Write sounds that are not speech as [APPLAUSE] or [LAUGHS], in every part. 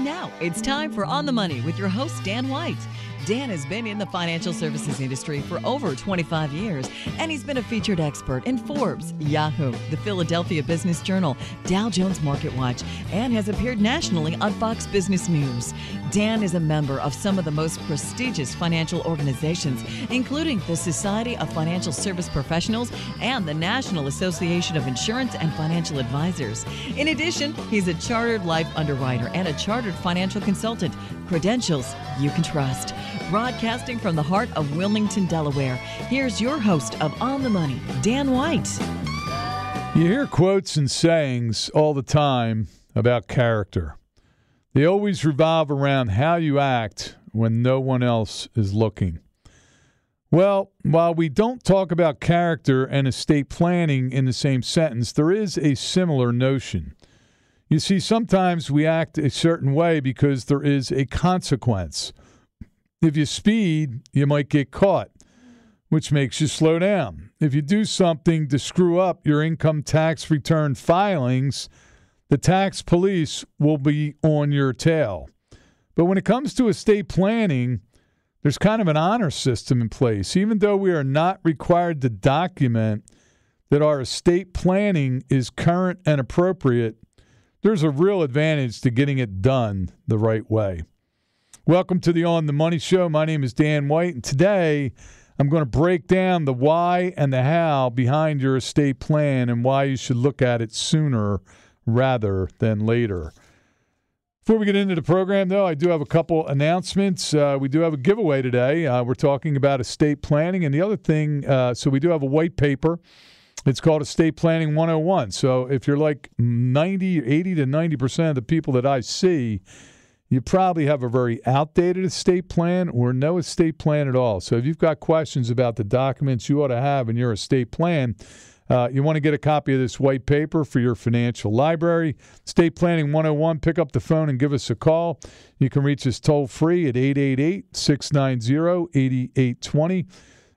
And now it's time for On the Money with your host, Dan White. Dan has been in the financial services industry for over 25 years, and he's been a featured expert in Forbes, Yahoo, the Philadelphia Business Journal, Dow Jones Market Watch, and has appeared nationally on Fox Business News. Dan is a member of some of the most prestigious financial organizations, including the Society of Financial Service Professionals and the National Association of Insurance and Financial Advisors. In addition, he's a chartered life underwriter and a chartered financial consultant. Credentials you can trust. Broadcasting from the heart of Wilmington, Delaware, here's your host of On the Money, Dan White. You hear quotes and sayings all the time about character. They always revolve around how you act when no one else is looking. Well, while we don't talk about character and estate planning in the same sentence, there is a similar notion. You see, sometimes we act a certain way because there is a consequence. If you speed, you might get caught, which makes you slow down. If you do something to screw up your income tax return filings, the tax police will be on your tail. But when it comes to estate planning, there's kind of an honor system in place. Even though we are not required to document that our estate planning is current and appropriate, there's a real advantage to getting it done the right way. Welcome to the On the Money Show. My name is Dan White, and today I'm going to break down the why and the how behind your estate plan and why you should look at it sooner rather than later. Before we get into the program, though, I do have a couple announcements. Uh, we do have a giveaway today. Uh, we're talking about estate planning. And the other thing, uh, so we do have a white paper. It's called Estate Planning 101. So if you're like 90, 80 to 90% of the people that I see, you probably have a very outdated estate plan or no estate plan at all. So if you've got questions about the documents you ought to have in your estate plan, uh, you want to get a copy of this white paper for your financial library. Estate Planning 101, pick up the phone and give us a call. You can reach us toll free at 888 690 8820.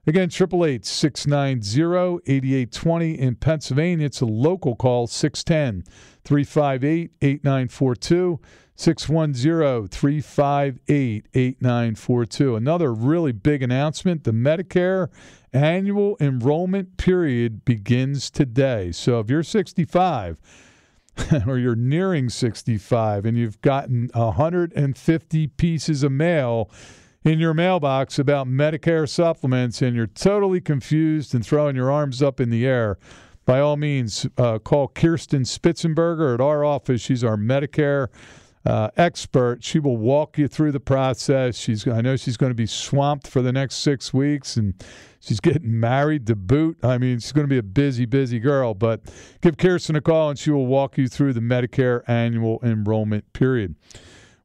Again, 888 690 8820 in Pennsylvania. It's a local call, 610 358 8942. 610 358 8942. Another really big announcement the Medicare annual enrollment period begins today. So if you're 65 [LAUGHS] or you're nearing 65 and you've gotten 150 pieces of mail in your mailbox about Medicare supplements and you're totally confused and throwing your arms up in the air, by all means, uh, call Kirsten Spitzenberger at our office. She's our Medicare uh, expert. She will walk you through the process. She's I know she's going to be swamped for the next six weeks, and she's getting married to boot. I mean, she's going to be a busy, busy girl. But give Kirsten a call, and she will walk you through the Medicare annual enrollment period.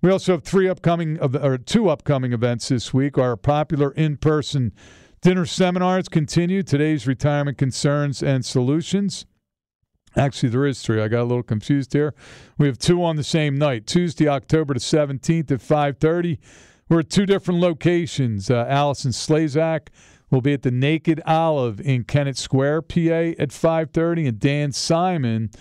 We also have three upcoming or two upcoming events this week. Our popular in-person dinner seminars continue. Today's retirement concerns and solutions. Actually, there is three. I got a little confused here. We have two on the same night. Tuesday, October the 17th at 5.30. We're at two different locations. Uh, Alison Slezak will be at the Naked Olive in Kennett Square, PA at 5.30. And Dan Simon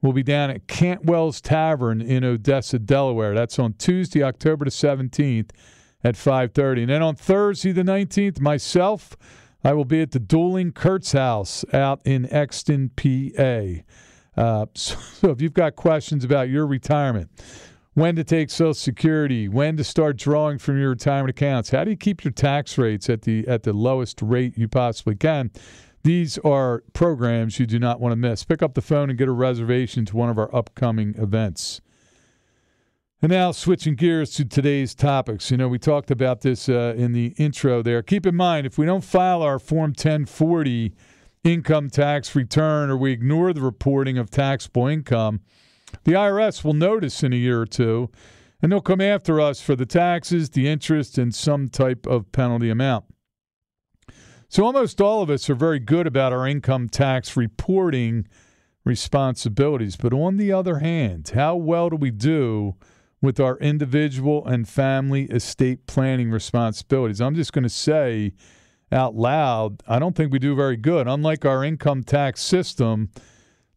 will be down at Cantwell's Tavern in Odessa, Delaware. That's on Tuesday, October the 17th at 5.30. And then on Thursday the 19th, myself – I will be at the Duling-Kurtz House out in Exton, PA. Uh, [LAUGHS] so, so, if you've got questions about your retirement, when to take Social Security, when to start drawing from your retirement accounts, how do you keep your tax rates at the at the lowest rate you possibly can? These are programs you do not want to miss. Pick up the phone and get a reservation to one of our upcoming events. And now switching gears to today's topics. You know, we talked about this uh, in the intro there. Keep in mind, if we don't file our Form 1040 income tax return or we ignore the reporting of taxable income, the IRS will notice in a year or two and they'll come after us for the taxes, the interest, and some type of penalty amount. So almost all of us are very good about our income tax reporting responsibilities. But on the other hand, how well do we do? with our individual and family estate planning responsibilities. I'm just going to say out loud, I don't think we do very good. Unlike our income tax system,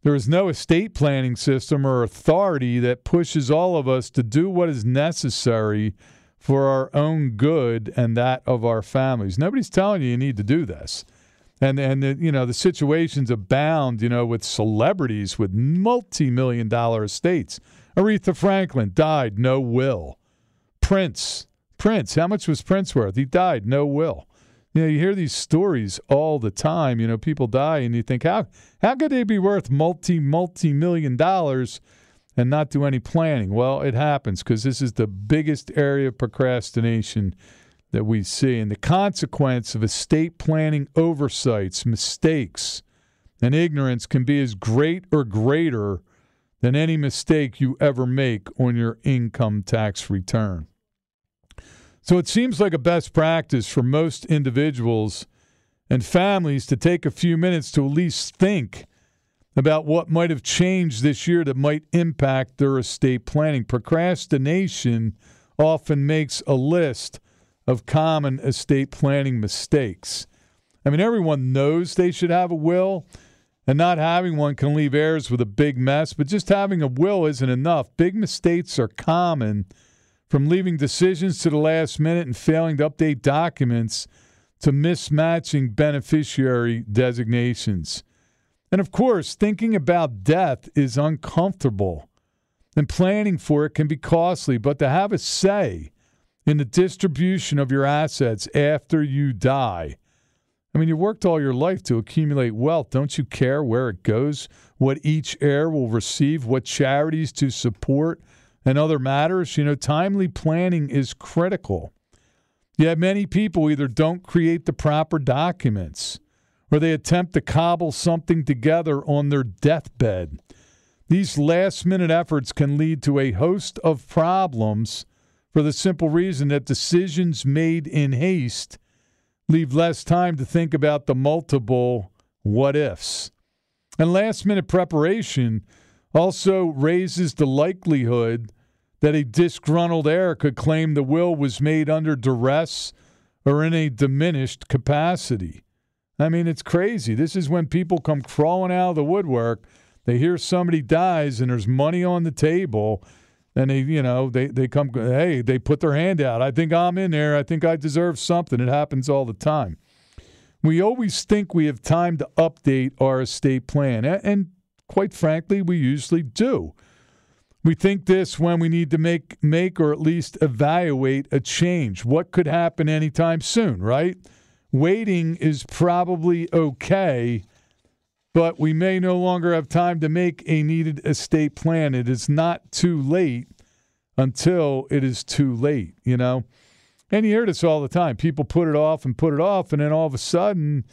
There is no estate planning system or authority that pushes all of us to do what is necessary for our own good and that of our families. Nobody's telling you you need to do this. And and the, you know the situations abound, you know, with celebrities with multi-million dollar estates. Aretha Franklin died no will. Prince, Prince, how much was Prince worth? He died no will. You know, you hear these stories all the time. You know, people die, and you think, how how could they be worth multi multi million dollars and not do any planning? Well, it happens because this is the biggest area of procrastination that we see, and the consequence of estate planning oversights, mistakes, and ignorance can be as great or greater than any mistake you ever make on your income tax return. So it seems like a best practice for most individuals and families to take a few minutes to at least think about what might have changed this year that might impact their estate planning. Procrastination often makes a list of common estate planning mistakes. I mean, everyone knows they should have a will, and not having one can leave heirs with a big mess, but just having a will isn't enough. Big mistakes are common from leaving decisions to the last minute and failing to update documents to mismatching beneficiary designations. And of course, thinking about death is uncomfortable, and planning for it can be costly, but to have a say in the distribution of your assets after you die. I mean, you worked all your life to accumulate wealth. Don't you care where it goes, what each heir will receive, what charities to support, and other matters, you know, timely planning is critical. Yet many people either don't create the proper documents or they attempt to cobble something together on their deathbed. These last minute efforts can lead to a host of problems for the simple reason that decisions made in haste leave less time to think about the multiple what ifs. And last minute preparation also raises the likelihood that a disgruntled heir could claim the will was made under duress or in a diminished capacity. I mean, it's crazy. This is when people come crawling out of the woodwork. They hear somebody dies and there's money on the table, and they, you know, they they come. Hey, they put their hand out. I think I'm in there. I think I deserve something. It happens all the time. We always think we have time to update our estate plan, and quite frankly, we usually do. We think this when we need to make make or at least evaluate a change. What could happen anytime soon, right? Waiting is probably okay, but we may no longer have time to make a needed estate plan. It is not too late until it is too late, you know? And you hear this all the time. People put it off and put it off, and then all of a sudden,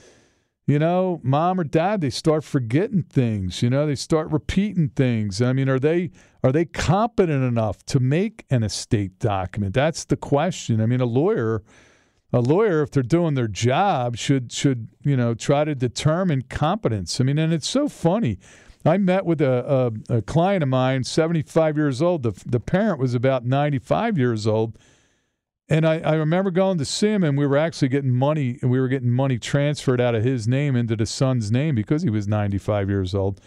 you know, mom or dad, they start forgetting things. You know, they start repeating things. I mean, are they are they competent enough to make an estate document? That's the question. I mean, a lawyer, a lawyer, if they're doing their job, should should you know try to determine competence. I mean, and it's so funny. I met with a, a, a client of mine, 75 years old. The, the parent was about 95 years old and I, I remember going to see him, and we were actually getting money, we were getting money transferred out of his name into the son's name because he was 95 years old.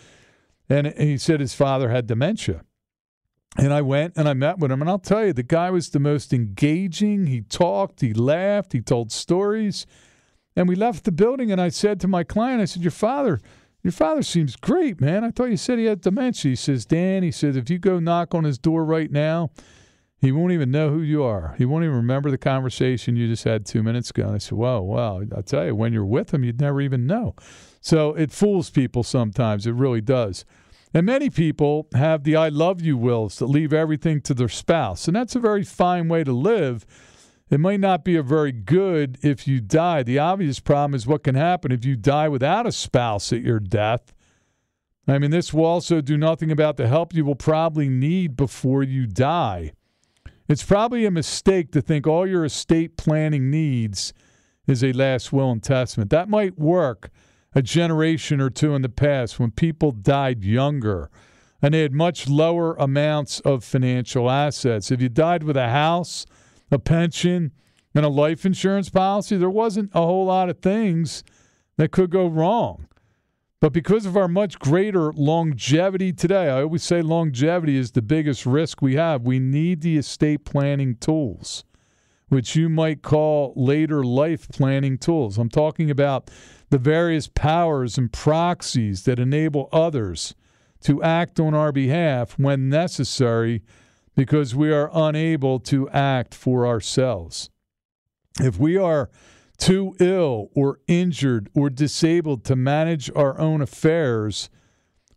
And he said his father had dementia. And I went and I met with him, and I'll tell you, the guy was the most engaging. He talked, he laughed, he told stories. And we left the building, and I said to my client, I said, Your father, your father seems great, man. I thought you said he had dementia. He says, Dan, he says, if you go knock on his door right now, he won't even know who you are. He won't even remember the conversation you just had two minutes ago. And I said, "Whoa, wow!" I tell you, when you're with him, you'd never even know. So it fools people sometimes. It really does. And many people have the "I love you" wills that leave everything to their spouse, and that's a very fine way to live. It might not be a very good if you die. The obvious problem is what can happen if you die without a spouse at your death. I mean, this will also do nothing about the help you will probably need before you die. It's probably a mistake to think all your estate planning needs is a last will and testament. That might work a generation or two in the past when people died younger and they had much lower amounts of financial assets. If you died with a house, a pension, and a life insurance policy, there wasn't a whole lot of things that could go wrong. But because of our much greater longevity today, I always say longevity is the biggest risk we have. We need the estate planning tools, which you might call later life planning tools. I'm talking about the various powers and proxies that enable others to act on our behalf when necessary because we are unable to act for ourselves. If we are too ill or injured or disabled to manage our own affairs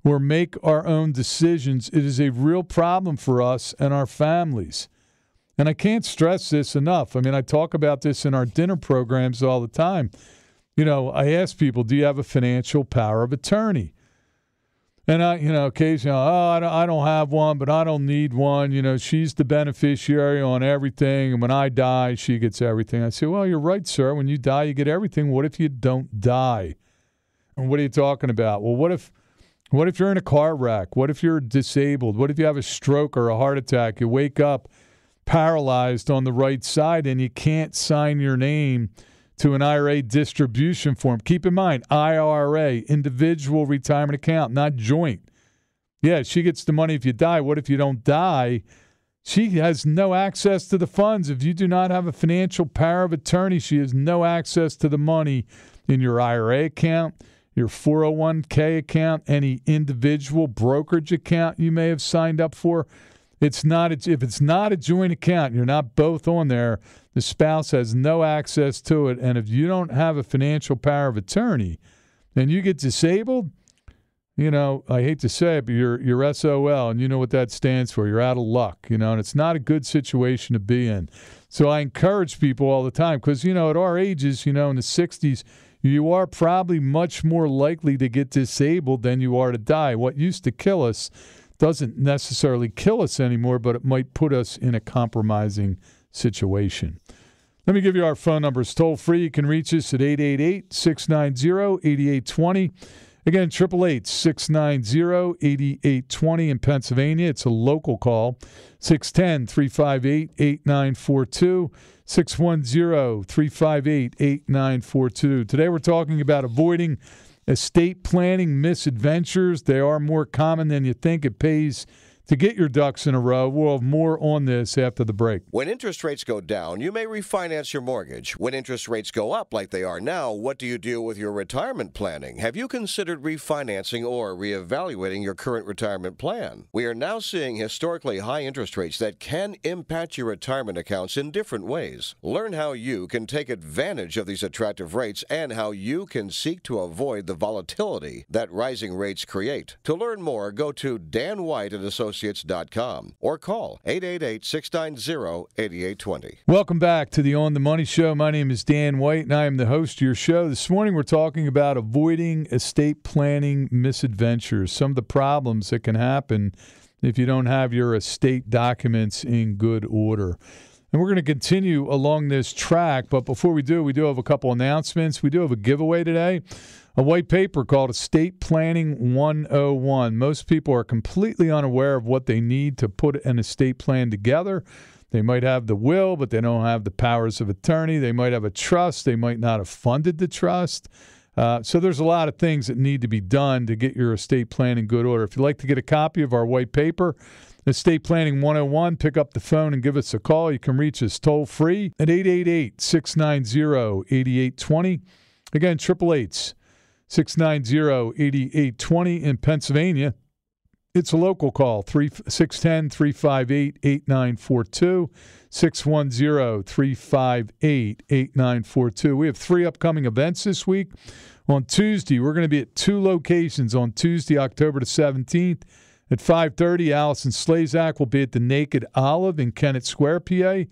or make our own decisions, it is a real problem for us and our families. And I can't stress this enough. I mean, I talk about this in our dinner programs all the time. You know, I ask people, do you have a financial power of attorney? And I, you know, occasionally, oh, I don't, have one, but I don't need one. You know, she's the beneficiary on everything. And when I die, she gets everything. I say, well, you're right, sir. When you die, you get everything. What if you don't die? And what are you talking about? Well, what if, what if you're in a car wreck? What if you're disabled? What if you have a stroke or a heart attack? You wake up paralyzed on the right side and you can't sign your name to an IRA distribution form. Keep in mind, IRA, individual retirement account, not joint. Yeah, she gets the money if you die. What if you don't die? She has no access to the funds. If you do not have a financial power of attorney, she has no access to the money in your IRA account, your 401k account, any individual brokerage account you may have signed up for. It's not if it's not a joint account, you're not both on there the spouse has no access to it. And if you don't have a financial power of attorney and you get disabled, you know, I hate to say it, but you're you're SOL, and you know what that stands for. You're out of luck, you know, and it's not a good situation to be in. So I encourage people all the time because you know, at our ages, you know, in the '60s, you are probably much more likely to get disabled than you are to die. What used to kill us doesn't necessarily kill us anymore, but it might put us in a compromising situation. Let me give you our phone numbers. Toll free. You can reach us at 888 690 8820. Again, 888 690 8820 in Pennsylvania. It's a local call. 610 358 8942. 610 358 8942. Today we're talking about avoiding estate planning misadventures. They are more common than you think. It pays to get your ducks in a row. We'll have more on this after the break. When interest rates go down, you may refinance your mortgage. When interest rates go up like they are now, what do you do with your retirement planning? Have you considered refinancing or reevaluating your current retirement plan? We are now seeing historically high interest rates that can impact your retirement accounts in different ways. Learn how you can take advantage of these attractive rates and how you can seek to avoid the volatility that rising rates create. To learn more, go to Dan White and Associates associates.com or call 888 690 8820. Welcome back to the On the Money Show. My name is Dan White, and I am the host of your show. This morning, we're talking about avoiding estate planning misadventures, some of the problems that can happen if you don't have your estate documents in good order. And we're going to continue along this track. But before we do, we do have a couple announcements. We do have a giveaway today a white paper called Estate Planning 101. Most people are completely unaware of what they need to put an estate plan together. They might have the will, but they don't have the powers of attorney. They might have a trust. They might not have funded the trust. Uh, so there's a lot of things that need to be done to get your estate plan in good order. If you'd like to get a copy of our white paper, Estate Planning 101, pick up the phone and give us a call. You can reach us toll free at 888 690 8820. Again, triple eights 690 8820 in Pennsylvania. It's a local call, 610 358 8942, 610 358 8942. We have three upcoming events this week. On Tuesday, we're going to be at two locations. On Tuesday, October the 17th, at 5.30, Alison Slezak will be at the Naked Olive in Kennett Square, PA,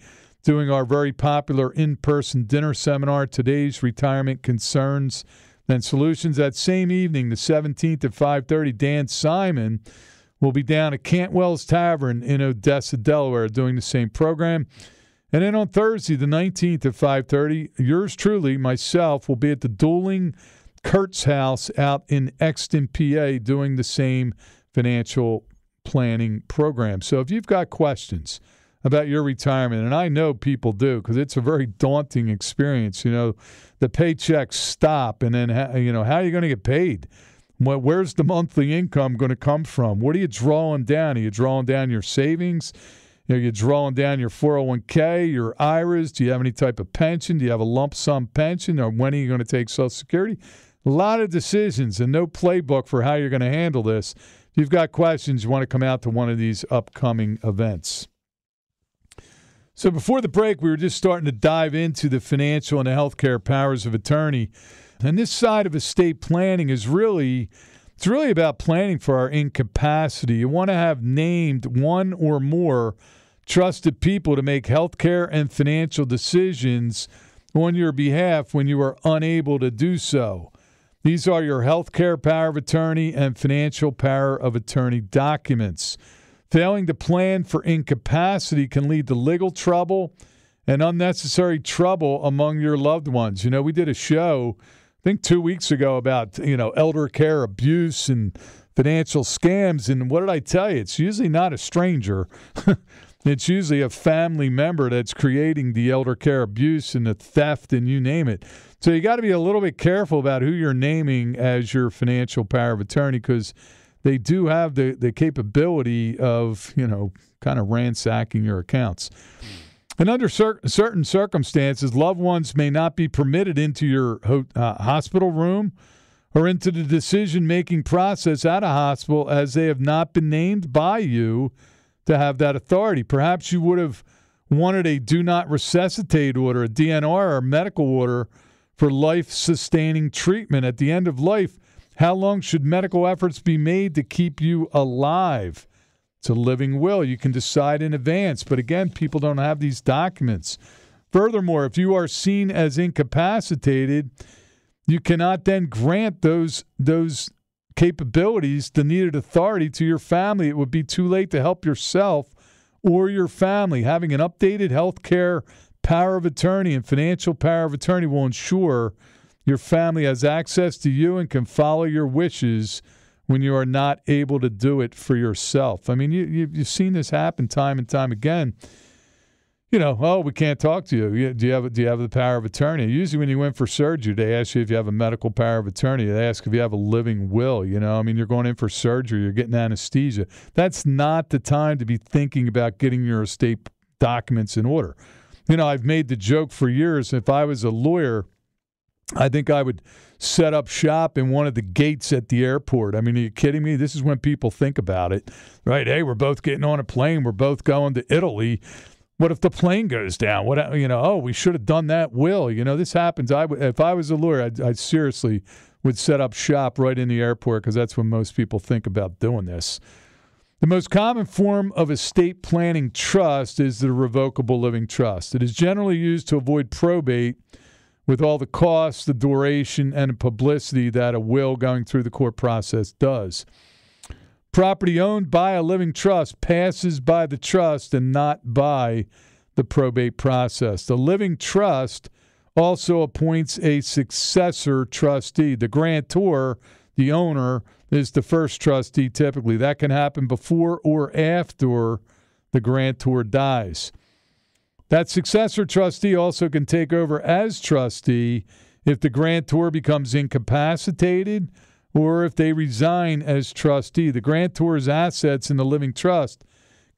doing our very popular in-person dinner seminar, Today's Retirement Concerns then Solutions that same evening, the 17th at 5:30. Dan Simon will be down at Cantwell's Tavern in Odessa, Delaware, doing the same program. And then on Thursday, the 19th at 5:30, yours truly, myself, will be at the Dueling Kurtz House out in Exton, PA, doing the same financial planning program. So if you've got questions about your retirement, and I know people do because it's a very daunting experience. You know, the paychecks stop, and then you know how are you going to get paid Where's the monthly income going to come from? What are you drawing down? Are you drawing down your savings? Are you drawing down your 401k, your IRAs? Do you have any type of pension? Do you have a lump sum pension? Or when are you going to take Social Security? A lot of decisions and no playbook for how you're going to handle this. If you've got questions, you want to come out to one of these upcoming events. So before the break, we were just starting to dive into the financial and the healthcare powers of attorney. And this side of estate planning is really it's really about planning for our incapacity. You want to have named one or more trusted people to make healthcare and financial decisions on your behalf when you are unable to do so. These are your healthcare power of attorney and financial power of attorney documents. Failing to plan for incapacity can lead to legal trouble and unnecessary trouble among your loved ones. You know, we did a show, I think two weeks ago, about, you know, elder care abuse and financial scams. And what did I tell you? It's usually not a stranger. [LAUGHS] it's usually a family member that's creating the elder care abuse and the theft and you name it. So you got to be a little bit careful about who you're naming as your financial power of attorney because they do have the, the capability of, you know, kind of ransacking your accounts. And under cer- certain circumstances, loved ones may not be permitted into your ho- uh, hospital room or into the decision making process at a hospital as they have not been named by you to have that authority. Perhaps you would have wanted a do not resuscitate order, a DNR, or medical order for life sustaining treatment at the end of life how long should medical efforts be made to keep you alive? It's a living will. You can decide in advance. But again, people don't have these documents. Furthermore, if you are seen as incapacitated, you cannot then grant those those capabilities, the needed authority to your family. It would be too late to help yourself or your family. Having an updated health care power of attorney and financial power of attorney will ensure your family has access to you and can follow your wishes when you are not able to do it for yourself. I mean, you, have seen this happen time and time again. You know, oh, we can't talk to you. Do you have do you have the power of attorney? Usually, when you went for surgery, they ask you if you have a medical power of attorney. They ask if you have a living will. You know, I mean, you're going in for surgery, you're getting anesthesia. That's not the time to be thinking about getting your estate documents in order. You know, I've made the joke for years. If I was a lawyer I think I would set up shop in one of the gates at the airport. I mean, are you kidding me? This is when people think about it, right? Hey, we're both getting on a plane. We're both going to Italy. What if the plane goes down? What you know? Oh, we should have done that. Will you know this happens? I would if I was a lawyer, I'd, I'd seriously would set up shop right in the airport because that's when most people think about doing this. The most common form of estate planning trust is the revocable living trust. It is generally used to avoid probate with all the costs, the duration, and publicity that a will going through the court process does. Property owned by a living trust passes by the trust and not by the probate process. The living trust also appoints a successor trustee. The grantor, the owner, is the first trustee typically. That can happen before or after the grantor dies. That successor trustee also can take over as trustee if the grantor becomes incapacitated or if they resign as trustee. The grantor's assets in the living trust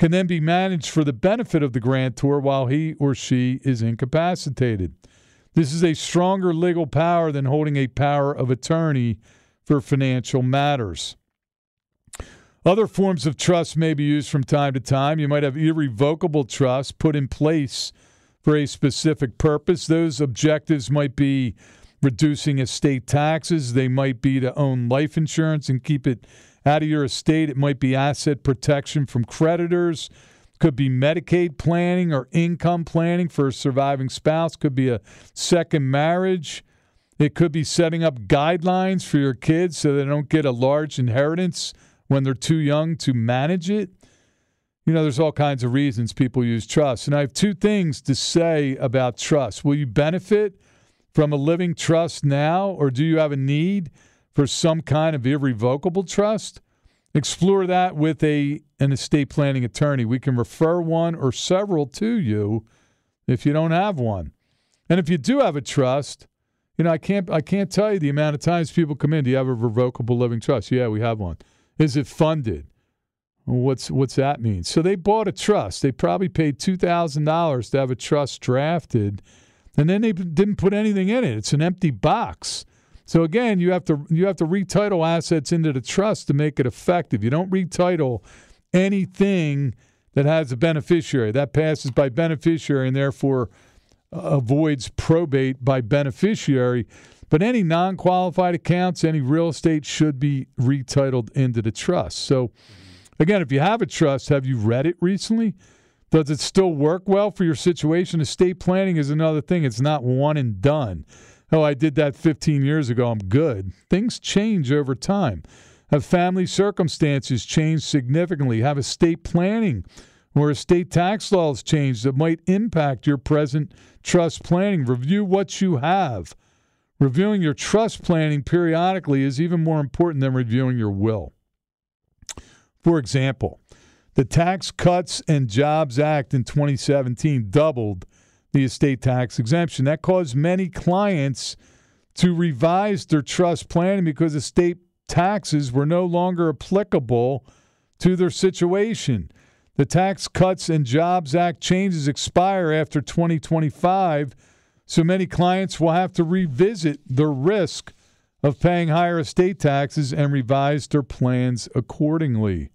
can then be managed for the benefit of the grantor while he or she is incapacitated. This is a stronger legal power than holding a power of attorney for financial matters. Other forms of trust may be used from time to time. You might have irrevocable trust put in place for a specific purpose. Those objectives might be reducing estate taxes, they might be to own life insurance and keep it out of your estate. It might be asset protection from creditors. Could be Medicaid planning or income planning for a surviving spouse. Could be a second marriage. It could be setting up guidelines for your kids so they don't get a large inheritance when they're too young to manage it. You know, there's all kinds of reasons people use trust. And I have two things to say about trust. Will you benefit from a living trust now, or do you have a need for some kind of irrevocable trust? Explore that with a an estate planning attorney. We can refer one or several to you if you don't have one. And if you do have a trust, You know, I can't I can't tell you the amount of times people come in. Do you have a revocable living trust? Yeah, we have one. Is it funded? What's what's that mean? So they bought a trust. They probably paid two thousand dollars to have a trust drafted, and then they didn't put anything in it. It's an empty box. So again, you have to you have to retitle assets into the trust to make it effective. You don't retitle anything that has a beneficiary that passes by beneficiary and therefore avoids probate by beneficiary. But any non qualified accounts, any real estate should be retitled into the trust. So, again, if you have a trust, have you read it recently? Does it still work well for your situation? Estate planning is another thing, it's not one and done. Oh, I did that 15 years ago, I'm good. Things change over time. Have family circumstances changed significantly? Have estate planning or state tax laws changed that might impact your present trust planning? Review what you have. Reviewing your trust planning periodically is even more important than reviewing your will. For example, the Tax Cuts and Jobs Act in 2017 doubled the estate tax exemption. That caused many clients to revise their trust planning because estate taxes were no longer applicable to their situation. The Tax Cuts and Jobs Act changes expire after 2025, so many clients will have to revisit the risk of paying higher estate taxes and revise their plans accordingly.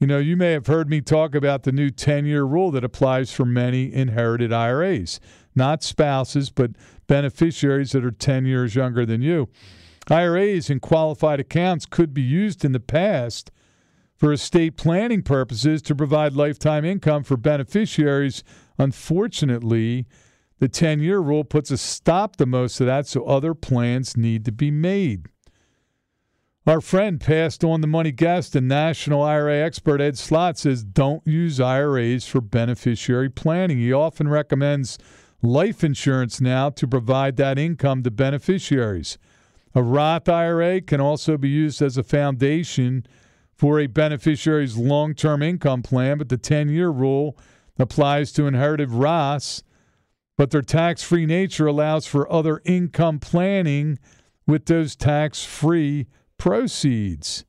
You know, you may have heard me talk about the new 10 year rule that applies for many inherited IRAs, not spouses, but beneficiaries that are 10 years younger than you. IRAs and qualified accounts could be used in the past for estate planning purposes to provide lifetime income for beneficiaries. Unfortunately, the 10 year rule puts a stop to most of that, so other plans need to be made. Our friend past on the money guest and national IRA expert Ed Slott says don't use IRAs for beneficiary planning. He often recommends life insurance now to provide that income to beneficiaries. A Roth IRA can also be used as a foundation for a beneficiary's long term income plan, but the 10 year rule applies to inherited Roths, but their tax free nature allows for other income planning with those tax free proceeds.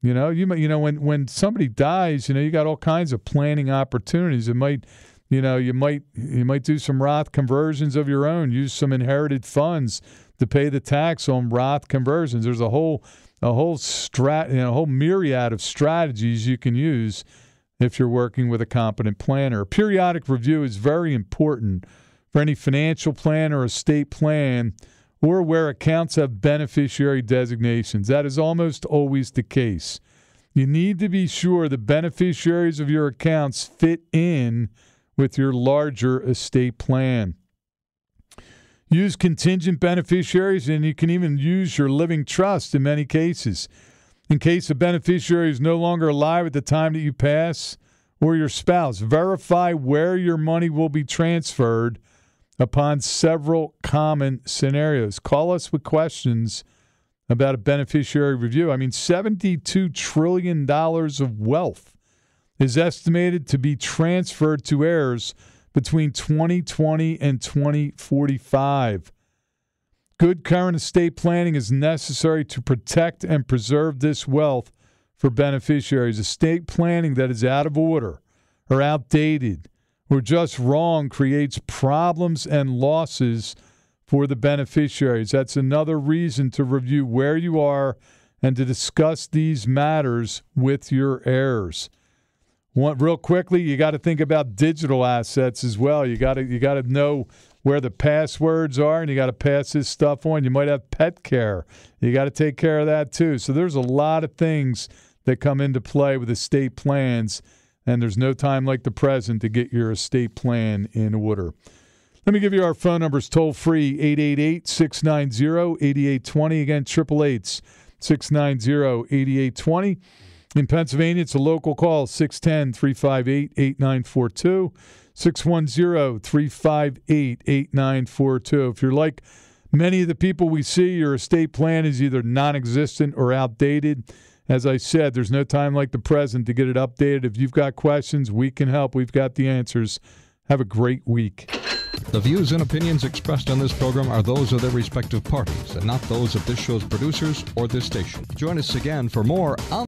You know, you you know when when somebody dies, you know, you got all kinds of planning opportunities. It might, you know, you might you might do some Roth conversions of your own, use some inherited funds to pay the tax on Roth conversions. There's a whole a whole strat, you know, a whole myriad of strategies you can use if you're working with a competent planner. A periodic review is very important for any financial plan or estate plan or where accounts have beneficiary designations. That is almost always the case. You need to be sure the beneficiaries of your accounts fit in with your larger estate plan. Use contingent beneficiaries, and you can even use your living trust in many cases. In case a beneficiary is no longer alive at the time that you pass, or your spouse, verify where your money will be transferred upon several common scenarios. Call us with questions about a beneficiary review. I mean, $72 trillion of wealth is estimated to be transferred to heirs between 2020 and 2045. Good current estate planning is necessary to protect and preserve this wealth for beneficiaries. Estate planning that is out of order or outdated or just wrong creates problems and losses for the beneficiaries. That's another reason to review where you are and to discuss these matters with your heirs. One, real quickly, you got to think about digital assets as well. You got to you got to know where the passwords are, and you got to pass this stuff on. You might have pet care. You got to take care of that too. So there's a lot of things that come into play with estate plans, and there's no time like the present to get your estate plan in order. Let me give you our phone numbers toll free 888 690 8820. Again, 888 690 8820. In Pennsylvania, it's a local call, 610 358 8942. 610 358 8942. If you're like many of the people we see, your estate plan is either non existent or outdated. As I said, there's no time like the present to get it updated. If you've got questions, we can help. We've got the answers. Have a great week. The views and opinions expressed on this program are those of their respective parties and not those of this show's producers or this station. Join us again for more on